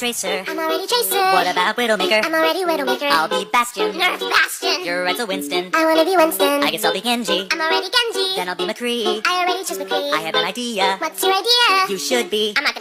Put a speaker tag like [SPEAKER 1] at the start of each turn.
[SPEAKER 1] Tracer.
[SPEAKER 2] I'm already Tracer.
[SPEAKER 1] What about Widowmaker?
[SPEAKER 2] I'm already Widowmaker.
[SPEAKER 1] I'll be Bastion.
[SPEAKER 2] Nerf Bastion.
[SPEAKER 1] You're Retzel Winston.
[SPEAKER 2] I wanna be Winston.
[SPEAKER 1] I guess I'll be Genji.
[SPEAKER 2] I'm already Genji.
[SPEAKER 1] Then I'll be McCree.
[SPEAKER 2] I already chose McCree.
[SPEAKER 1] I have an idea.
[SPEAKER 2] What's your idea?
[SPEAKER 1] You should be.
[SPEAKER 2] I'm not gonna.